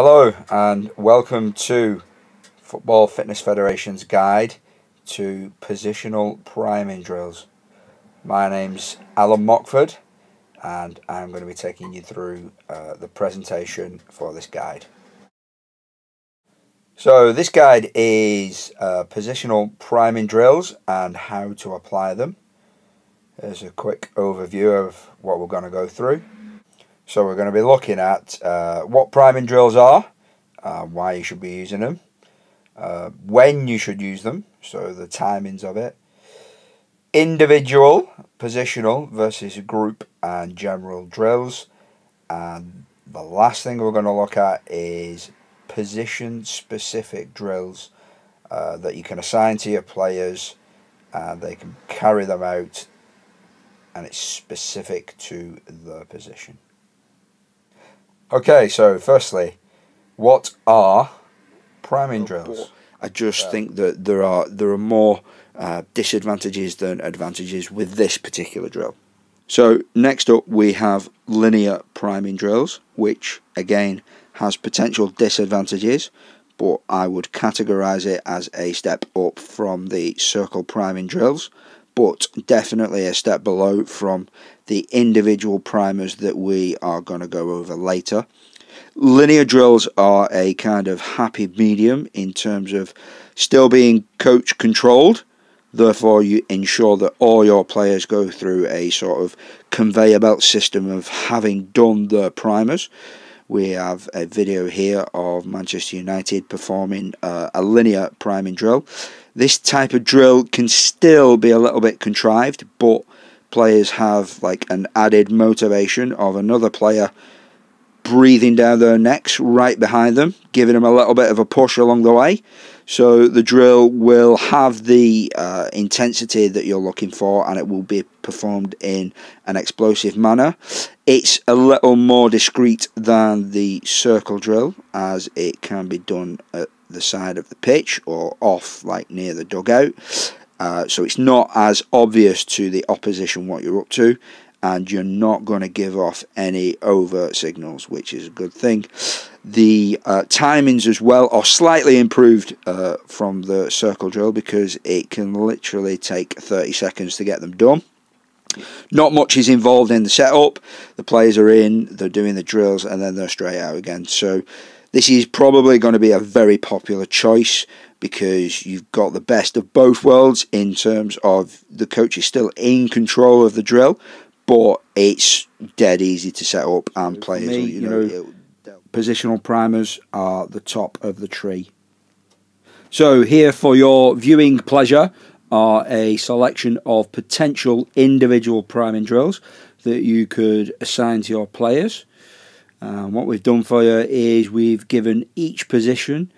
Hello and welcome to Football Fitness Federation's guide to positional priming drills. My name's Alan Mockford and I'm going to be taking you through uh, the presentation for this guide. So this guide is uh, positional priming drills and how to apply them. There's a quick overview of what we're going to go through. So we're going to be looking at uh, what priming drills are, uh, why you should be using them, uh, when you should use them, so the timings of it, individual, positional versus group and general drills, and the last thing we're going to look at is position specific drills uh, that you can assign to your players and they can carry them out and it's specific to the position. Okay, so firstly, what are priming drills? I just think that there are there are more uh, disadvantages than advantages with this particular drill. So next up we have linear priming drills, which again has potential disadvantages, but I would categorize it as a step up from the circle priming drills, but definitely a step below from the individual primers that we are going to go over later. Linear drills are a kind of happy medium in terms of still being coach controlled. Therefore, you ensure that all your players go through a sort of conveyor belt system of having done the primers. We have a video here of Manchester United performing uh, a linear priming drill. This type of drill can still be a little bit contrived, but players have like an added motivation of another player breathing down their necks right behind them, giving them a little bit of a push along the way. So the drill will have the uh, intensity that you're looking for and it will be performed in an explosive manner. It's a little more discreet than the circle drill as it can be done at the side of the pitch or off like near the dugout. Uh, so it's not as obvious to the opposition what you're up to, and you're not going to give off any overt signals, which is a good thing. The uh, timings as well are slightly improved uh, from the circle drill because it can literally take 30 seconds to get them done. Not much is involved in the setup. The players are in, they're doing the drills, and then they're straight out again. So this is probably going to be a very popular choice because you've got the best of both worlds in terms of the coach is still in control of the drill, but it's dead easy to set up and players. Me, you, know, you know, positional primers are the top of the tree. So here for your viewing pleasure are a selection of potential individual priming drills that you could assign to your players. Um, what we've done for you is we've given each position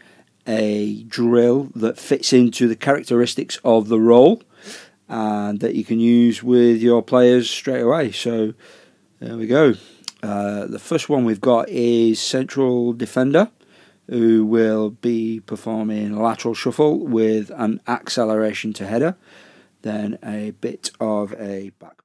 a drill that fits into the characteristics of the role and that you can use with your players straight away. So there we go. Uh, the first one we've got is central defender who will be performing lateral shuffle with an acceleration to header, then a bit of a back